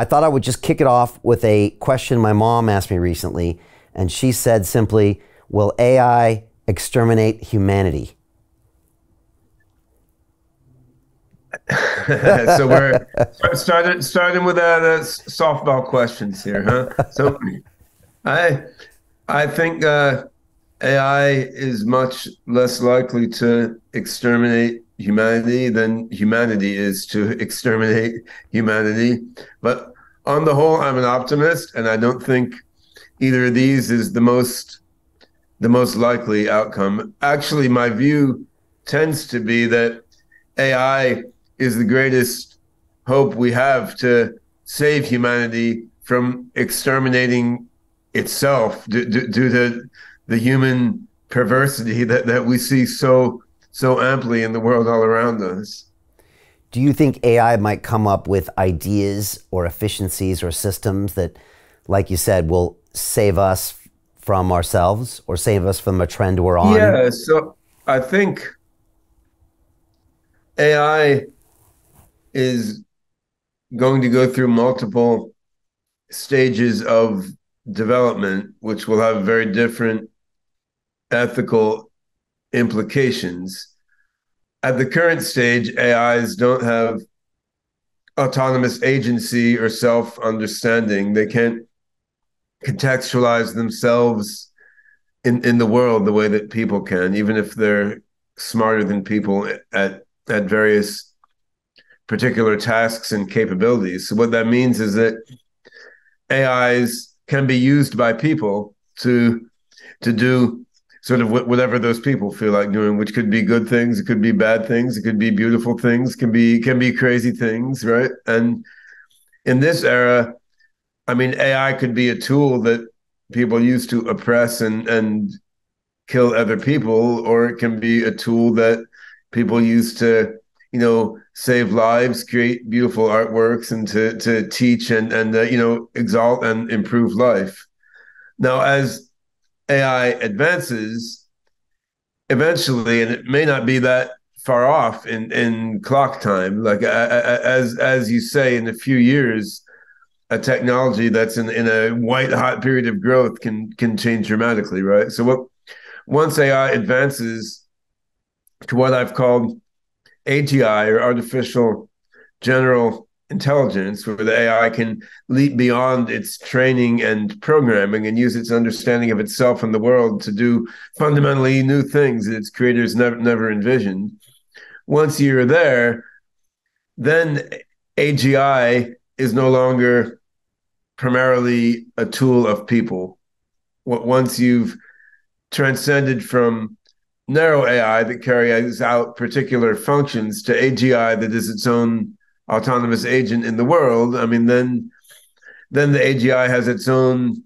I thought I would just kick it off with a question my mom asked me recently. And she said simply, Will AI exterminate humanity? so we're starting starting with uh, the softball questions here, huh? So I I think uh, AI is much less likely to exterminate humanity than humanity is to exterminate humanity. But on the whole, I'm an optimist, and I don't think either of these is the most the most likely outcome. Actually, my view tends to be that AI is the greatest hope we have to save humanity from exterminating itself due, due to the human perversity that, that we see so so amply in the world all around us. Do you think AI might come up with ideas or efficiencies or systems that, like you said, will save us from ourselves or save us from a trend we're on? Yeah, so I think AI is going to go through multiple stages of development, which will have very different ethical implications. At the current stage, AIs don't have autonomous agency or self understanding. They can't contextualize themselves in, in the world the way that people can, even if they're smarter than people at, at various particular tasks and capabilities. So, what that means is that AIs can be used by people to to do sort of whatever those people feel like doing, which could be good things, it could be bad things, it could be beautiful things, can be can be crazy things, right? And in this era, I mean, AI could be a tool that people use to oppress and and kill other people, or it can be a tool that people use to, you know, save lives, create beautiful artworks, and to to teach and and uh, you know exalt and improve life. Now, as AI advances, eventually, and it may not be that far off in in clock time. Like as as you say, in a few years, a technology that's in in a white hot period of growth can can change dramatically, right? So what once AI advances to what I've called AGI or artificial general intelligence where the AI can leap beyond its training and programming and use its understanding of itself and the world to do fundamentally new things that its creators never never envisioned. Once you're there, then AGI is no longer primarily a tool of people. Once you've transcended from narrow AI that carries out particular functions to AGI that is its own autonomous agent in the world, I mean, then then the AGI has its own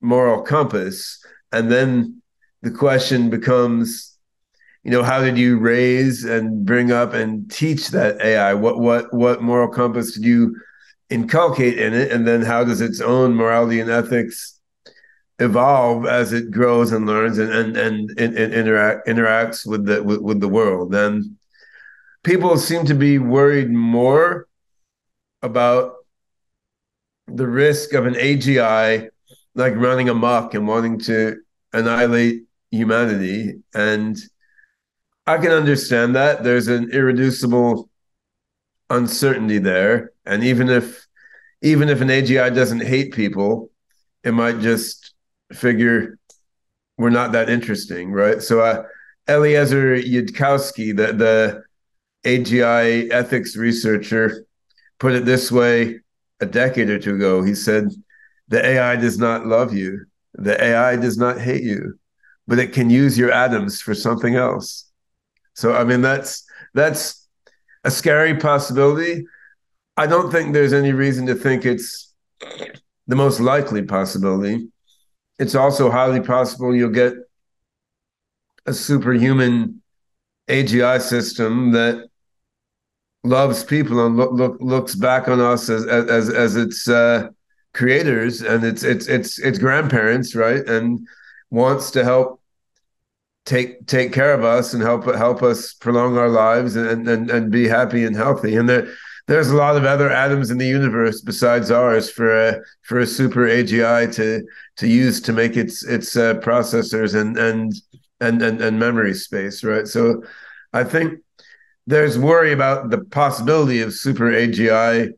moral compass, and then the question becomes, you know, how did you raise and bring up and teach that AI? What what what moral compass did you inculcate in it, and then how does its own morality and ethics evolve as it grows and learns and and and, and, interact interacts with the with, with the world? And people seem to be worried more about the risk of an AGI like running amok and wanting to annihilate humanity. And I can understand that. There's an irreducible uncertainty there. And even if even if an AGI doesn't hate people, it might just figure we're not that interesting, right? So uh, Eliezer Yudkowsky, the the AGI ethics researcher put it this way a decade or two ago. He said, The AI does not love you, the AI does not hate you, but it can use your atoms for something else. So, I mean, that's that's a scary possibility. I don't think there's any reason to think it's the most likely possibility. It's also highly possible you'll get a superhuman AGI system that loves people and look, look looks back on us as as as its uh, creators and its its its its grandparents, right? And wants to help take take care of us and help help us prolong our lives and and and be happy and healthy. And there there's a lot of other atoms in the universe besides ours for a for a super AGI to to use to make its its uh, processors and, and and and and memory space, right? So, I think there's worry about the possibility of super AGI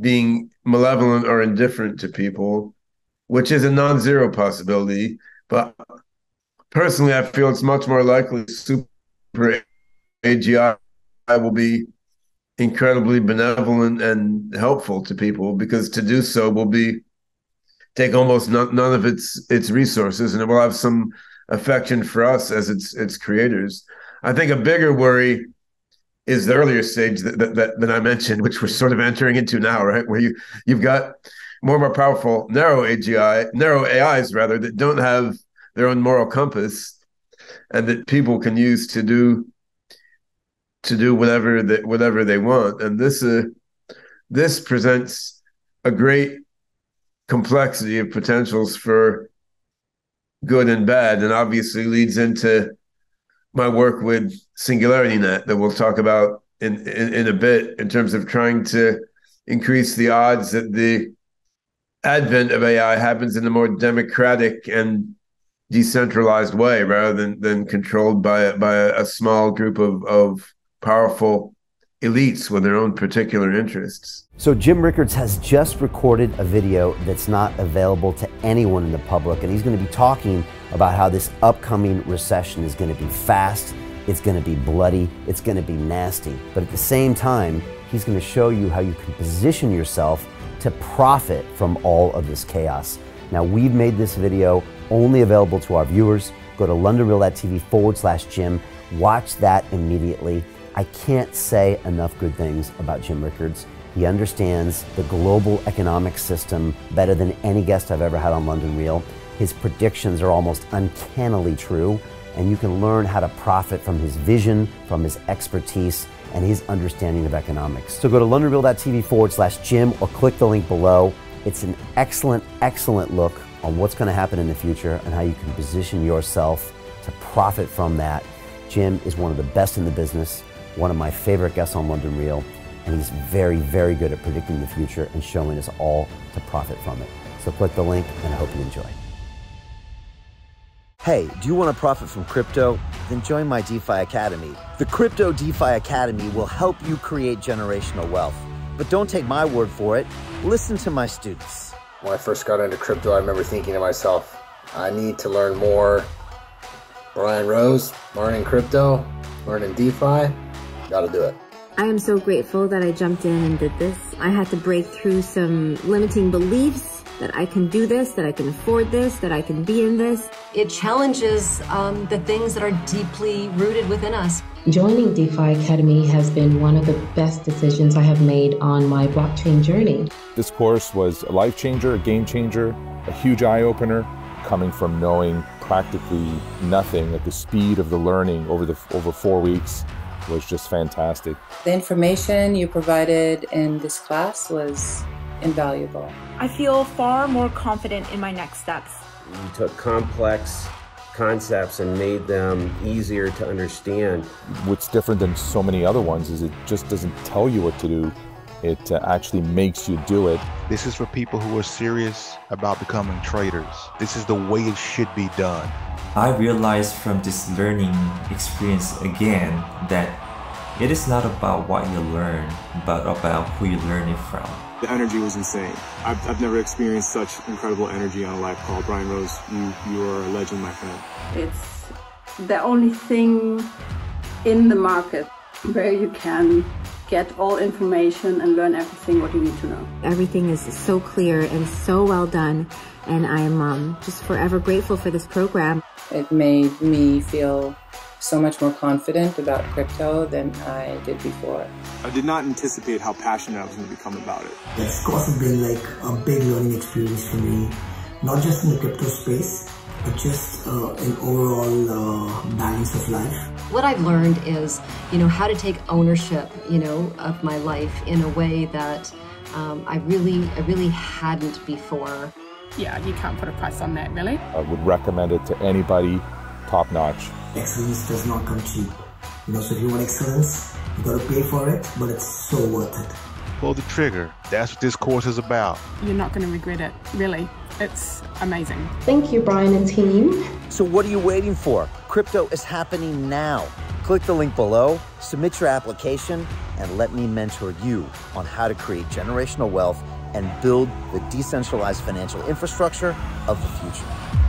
being malevolent or indifferent to people, which is a non-zero possibility. But personally, I feel it's much more likely super AGI will be incredibly benevolent and helpful to people because to do so will be take almost none, none of its its resources and it will have some affection for us as its its creators. I think a bigger worry is the earlier stage that, that, that, I mentioned, which we're sort of entering into now, right? Where you you've got more and more powerful narrow AGI, narrow AIs rather, that don't have their own moral compass and that people can use to do to do whatever that whatever they want. And this uh, this presents a great complexity of potentials for good and bad, and obviously leads into my work with Singularity Net that we'll talk about in, in, in a bit in terms of trying to increase the odds that the advent of AI happens in a more democratic and decentralized way rather than than controlled by by a, small group of of powerful elites with their own particular interests. So Jim Rickards has just recorded a video that's not available to anyone in the public, and he's going to be talking about how this upcoming recession is going to be fast, it's going to be bloody, it's going to be nasty. But at the same time, he's going to show you how you can position yourself to profit from all of this chaos. Now, we've made this video only available to our viewers. Go to londonreal.tv forward slash Jim. Watch that immediately. I can't say enough good things about Jim Rickards. He understands the global economic system better than any guest I've ever had on London Real. His predictions are almost uncannily true, and you can learn how to profit from his vision, from his expertise, and his understanding of economics. So go to londonreal.tv forward slash Jim or click the link below. It's an excellent, excellent look on what's going to happen in the future and how you can position yourself to profit from that. Jim is one of the best in the business one of my favorite guests on London Real, and he's very, very good at predicting the future and showing us all to profit from it. So click the link, and I hope you enjoy. Hey, do you want to profit from crypto? Then join my DeFi Academy. The Crypto DeFi Academy will help you create generational wealth. But don't take my word for it. Listen to my students. When I first got into crypto, I remember thinking to myself, I need to learn more. Brian Rose, learning crypto, learning DeFi, Gotta do it. I am so grateful that I jumped in and did this. I had to break through some limiting beliefs that I can do this, that I can afford this, that I can be in this. It challenges um, the things that are deeply rooted within us. Joining DeFi Academy has been one of the best decisions I have made on my blockchain journey. This course was a life changer, a game changer, a huge eye opener, coming from knowing practically nothing at the speed of the learning over the over four weeks was just fantastic. The information you provided in this class was invaluable. I feel far more confident in my next steps. You took complex concepts and made them easier to understand. What's different than so many other ones is it just doesn't tell you what to do. It uh, actually makes you do it. This is for people who are serious about becoming traders. This is the way it should be done. I realized from this learning experience again that it is not about what you learn, but about who you learn it from. The energy was insane. I've, I've never experienced such incredible energy on a live call. Brian Rose, you, you are a legend, my friend. It's the only thing in the market where you can get all information and learn everything what you need to know. Everything is so clear and so well done and I'm um, just forever grateful for this program. It made me feel so much more confident about crypto than I did before. I did not anticipate how passionate I was going to become about it. It's also been like a big learning experience for me, not just in the crypto space, but just uh, in overall uh, balance of life. What I've learned is, you know, how to take ownership, you know, of my life in a way that um, I really, I really hadn't before yeah, you can't put a price on that, really. I would recommend it to anybody, top notch. Excellence does not come cheap. You know, so if you want excellence, You gotta pay for it, but it's so worth it. Pull the trigger. That's what this course is about. You're not going to regret it, really. It's amazing. Thank you, Brian and team. So, what are you waiting for? Crypto is happening now. Click the link below, submit your application, and let me mentor you on how to create generational wealth and build the decentralized financial infrastructure of the future.